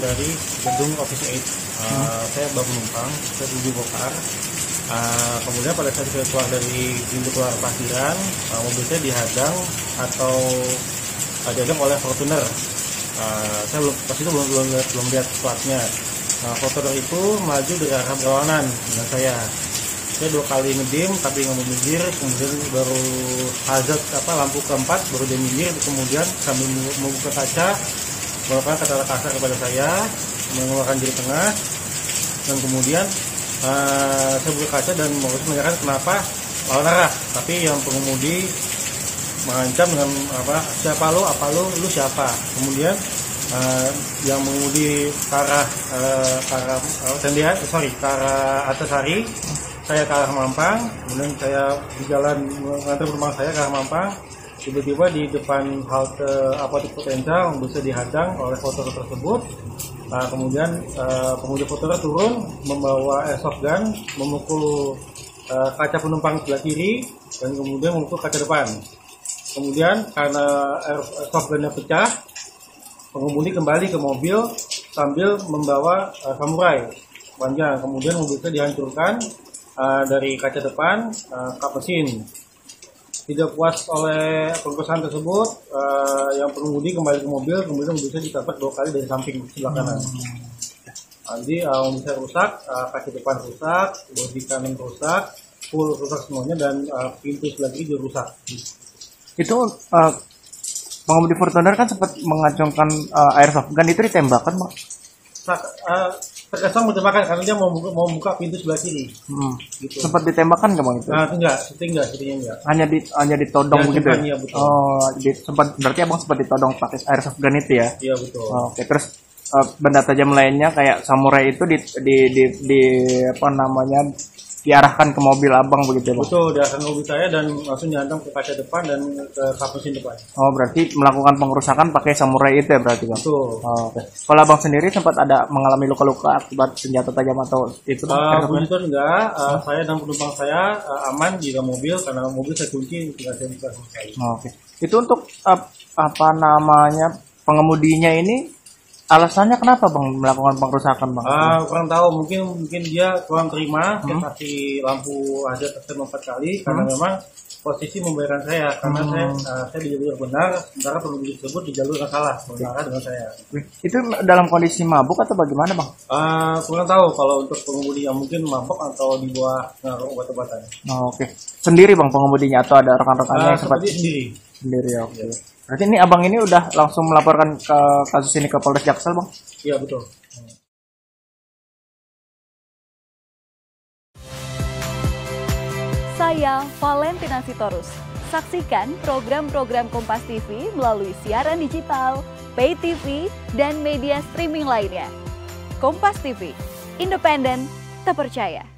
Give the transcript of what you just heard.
dari gedung Office 8. Uh, Saya baru menumpang, saya tuju bokar. Uh, kemudian pada saat saya keluar dari pintu keluar parkiran, uh, mobil saya dihadang atau uh, dihadang oleh Fortuner. Uh, saya belum pas itu belum belum lihat, belum lihat platnya. Nah, Fortuner itu maju dari arah berlawanan dengan saya. Saya dua kali ngedim tapi nggak mau minggir, kemudian baru hazard apa lampu keempat baru dia minggir, kemudian sambil membuka kaca melakukan kata kasar kepada saya, mengeluarkan jari tengah, dan kemudian uh, saya buka kaca dan mau menanyakan kenapa lawan arah, tapi yang pengemudi mengancam dengan apa siapa lo, apa lo, lu siapa. Kemudian uh, yang mengemudi ke arah uh, arah uh, sorry ke arah Atasari, saya ke arah Mampang, kemudian saya di jalan mengantar rumah saya ke arah Mampang, tiba-tiba di depan halte apotek potensial bisa dihadang oleh foto tersebut. Nah, kemudian uh, pengemudi foto turun membawa airsoft gun memukul uh, kaca penumpang sebelah kiri dan kemudian memukul kaca depan. Kemudian karena airsoft gunnya pecah pengemudi kembali ke mobil sambil membawa uh, samurai panjang. Kemudian mobilnya dihancurkan uh, dari kaca depan uh, kap mesin tidak puas oleh pengkosan tersebut, uh, yang pengemudi kembali ke mobil, kemudian saya ditabrak dua kali dari samping sebelah kanan. Jadi uh, mobil saya rusak, uh, kaki depan rusak, bodi kanan rusak, full rusak semuanya dan uh, pintu sebelah kiri juga rusak. Itu uh, pengemudi Fortuner kan sempat mengacungkan uh, airsoft gun itu ditembakkan, Bang? Uh, terkesan menembakkan karena dia mau buka, mau buka pintu sebelah kiri. Hmm. Gitu. Sempat ditembakkan nggak bang itu? Nah, enggak, itu enggak, itu enggak. Hanya di hanya ditodong Ya, begitu. cuman, ya? iya, betul. Oh, di, sempat berarti abang sempat ditodong pakai airsoft gun itu ya? Iya betul. Oh, Oke, terus uh, benda tajam lainnya kayak samurai itu di di di, di apa namanya diarahkan ke mobil abang begitu ya, bang? Betul, dia akan mobil saya dan langsung dihantam ke kaca depan dan ke kap mesin depan. Oh, berarti melakukan pengerusakan pakai samurai itu ya berarti bang? Betul. Oh, Oke. Kalau abang sendiri sempat ada mengalami luka-luka akibat senjata tajam atau itu? Uh, gun? puji Tuhan enggak, Uh, saya dan penumpang saya uh, aman di dalam mobil karena mobil saya kunci tinggal saya buka sama sekali. Oh, Oke. Itu untuk uh, apa namanya pengemudinya ini alasannya kenapa bang melakukan pengerusakan bang? Uh, kurang tahu mungkin mungkin dia kurang terima saya kasih lampu aja tersen empat kali karena memang posisi membayarkan saya karena saya uh, saya di jalur benar sementara pengemudi tersebut di jalur yang salah sementara dengan saya. Itu dalam kondisi mabuk atau bagaimana bang? Uh, kurang tahu kalau untuk pengemudi yang mungkin mabok atau di bawah pengaruh obat-obatan. Oh, Oke. Sendiri bang pengemudinya atau ada rekan-rekannya Uh, yang sempat sendiri. sendiri ya? Oke. Berarti ini abang ini udah langsung melaporkan ke kasus ini ke Polres Jaksel bang? Iya betul. Saya Valentina Sitorus. Saksikan program-program Kompas TV melalui siaran digital, pay TV, dan media streaming lainnya. Kompas TV, independen, terpercaya.